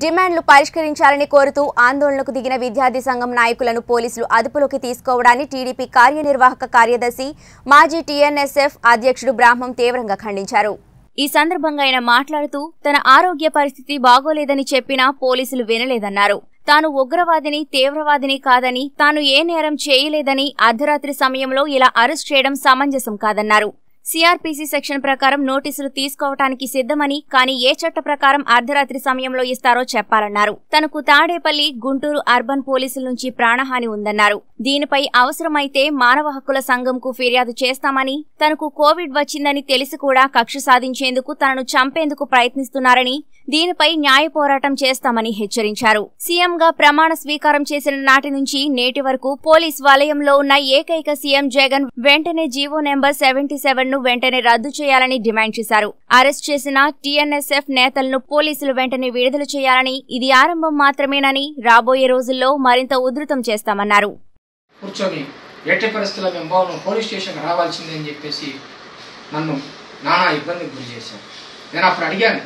డిమాండ్లు పరిష్కరించాలని కోరుతూ ఆందోళనకు దిగిన విద్యార్థి సంఘం నాయకులను పోలీసులు అదుపులోకి తీసుకోవడాన్ని టీడీపీ కార్యనిర్వాహక కార్యదర్శి మాజీ టీఎన్ఎస్ఎఫ్ అధ్యక్షుడు బ్రాహ్మం తీవ్రంగా ఖండించారు. ఈ సందర్భంగా ఆయన మాట్లాడుతూ తన ఆరోగ్య పరిస్థితి బాగోలేదని చెప్పినా పోలీసులు వినలేదన్నారు. తాను ఉగ్రవాదిని తీవ్రవాదిని కాదని తాను ఏ నేరం చేయలేదని అర్ధరాత్రి సమయంలో ఇలా అరెస్ట్ చేయడం సమంజసం కాదన్నారు. సిఆర్పీసీ సెక్షన్ ప్రకారం నోటీసులు తీసుకోవటానికి సిద్ధమని కానీ ఏ చట్ట ప్రకారం అర్ధరాత్రి సమయంలో ఇస్తారో చెప్పాలన్నారు. తనకు తాడేపల్లి గుంటూరు అర్బన్ పోలీసుల నుంచి ప్రాణహాని ఉందన్నారు. దీనిపై అవసరమైతే మానవ హక్కుల సంఘంకు ఫిర్యాదు చేస్తామని తనకు కోవిడ్ వచ్చిందని తెలిసి కూడా కక్ష సాధించేందుకు తనను చంపేందుకు ప్రయత్నిస్తున్నారని దీనిపై న్యాయ పోరాటం చేస్తామని హెచ్చరించారు. సీఎంగా ప్రమాణ స్వీకారం చేసిన నాటి నుంచి నేటి వరకు పోలీస్ వలయంలో ఉన్న ఏకైక సీఎం జగన్ వెంటనే జీవో నెంబర్ సెవెంటీ సెవెన్ ను వెంటనే రద్దు చేయాలని డిమాండ్ చేశారు. అరెస్ట్ చేసిన టీఎన్ఎస్ఎఫ్ నేతలను పోలీసులు వెంటనే విడుదల చేయాలని ఇది ఆరంభం మాత్రమేనని రాబోయే రోజుల్లో మరింత ఉధృతం చేస్తామన్నారు. కూర్చొని ఎట్టి పరిస్థితుల్లో మేము బాగున్నాం పోలీస్ స్టేషన్కి రావాల్సిందే అని చెప్పేసి నన్ను నానా ఇబ్బందికి గురి చేశాను నేను అప్పుడు అడిగాను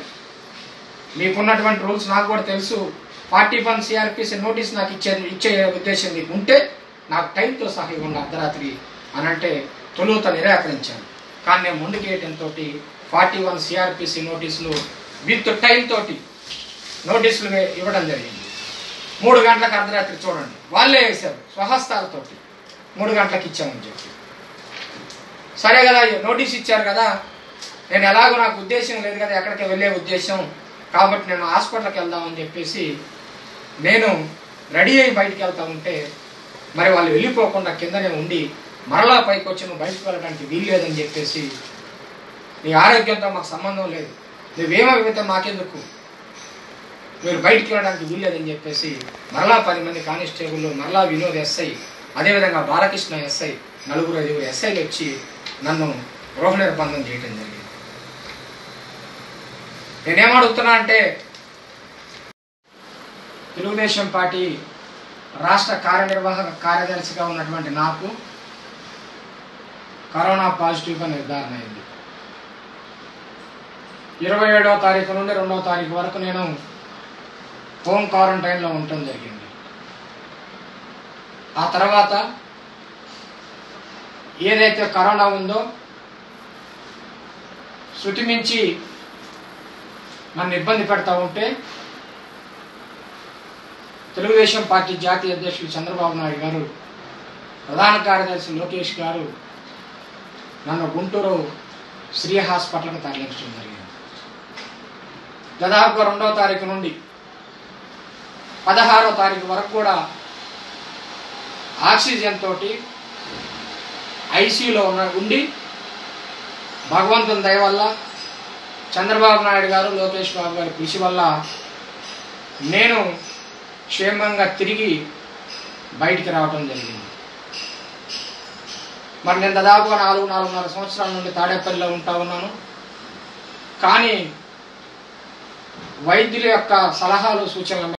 మీకున్నటువంటి రూల్స్ నాకు కూడా తెలుసు. ఫార్టీ వన్ సిఆర్పిసి నోటీస్ నాకు ఇచ్చే ఇచ్చే ఉద్దేశం మీకు ఉంటే నాకు టైంతో సహా ఇవ్వండి అర్ధరాత్రి అని అంటే తొలుత నిరాకరించాను. కానీ నేను ముందుకేయటంతో ఫార్టీ వన్ సిఆర్పిసి నోటీసులు విత్ టైం తోటి నోటీసులు ఇవ్వడం జరిగింది. మూడు గంటలకు అర్ధరాత్రి చూడండి. వాళ్ళే వేశారు స్వహస్తాలతోటి. మూడు గంటలకు ఇచ్చామని చెప్పి. సరే కదా నోటీస్ ఇచ్చారు కదా. నేను ఎలాగో నాకు ఉద్దేశం లేదు కదా ఎక్కడికి వెళ్ళే ఉద్దేశం. కాబట్టి నేను హాస్పిటల్కి వెళ్దామని చెప్పేసి నేను రెడీ అయ్యి బయటికి వెళ్తా ఉంటే మరి వాళ్ళు వెళ్ళిపోకుండా కిందనే ఉండి మరలా పైకి వచ్చి నువ్వు బయటకు వెళ్ళడానికి వీలు లేదని చెప్పేసి నీ ఆరోగ్యంతో మాకు సంబంధం లేదు. నువ్వేమైతే మాకెందుకు? మీరు బయటికి వెళ్ళడానికి వీల్లేదని చెప్పేసి మరలా పది మంది కానిస్టేబుల్ మరలా వినోద్ ఎస్ఐ అదేవిధంగా బాలకృష్ణ ఎస్ఐ నలుగురు ఐదుగురు ఎస్ఐలు వచ్చి నన్ను గృహ నిర్బంధం చేయటం జరిగింది. నేనేమడుగుతున్నా అంటే తెలుగుదేశం పార్టీ రాష్ట్ర కార్యనిర్వాహక కార్యదర్శిగా ఉన్నటువంటి నాకు కరోనా పాజిటివ్గా నిర్ధారణ అయింది. ఇరవై ఏడవ తారీఖు నుండి రెండవ తారీఖు వరకు నేను హోమ్ క్వారంటైన్లో ఉండటం జరిగింది. ఆ తర్వాత ఏదైతే కరోనా ఉందో శృతిమించి నన్ను ఇబ్బంది పెడతా ఉంటే తెలుగుదేశం పార్టీ జాతీయ అధ్యక్షులు చంద్రబాబు నాయుడు గారు ప్రధాన కార్యదర్శి లోకేష్ గారు నన్ను గుంటూరు శ్రీ హాస్పిటల్కి తరలించడం జరిగింది. దాదాపు రెండవ తారీఖు నుండి పదహారో తారీఖు వరకు కూడా ఆక్సిజన్ తోటి ఐసీయూలో ఉన్న ఉండి భగవంతుని దయ వల్ల చంద్రబాబు నాయుడు గారు లోకేష్ బాబు గారి కృషి వల్ల నేను క్షేమంగా తిరిగి బయటికి రావడం జరిగింది. మరి నేను దాదాపుగా నాలుగు నాలుగున్నర సంవత్సరాల నుండి తాడేపల్లిలో ఉంటా ఉన్నాను. కానీ వైద్యుల యొక్క సలహాలు సూచనల